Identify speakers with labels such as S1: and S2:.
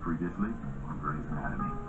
S1: Previously on Grey's Anatomy.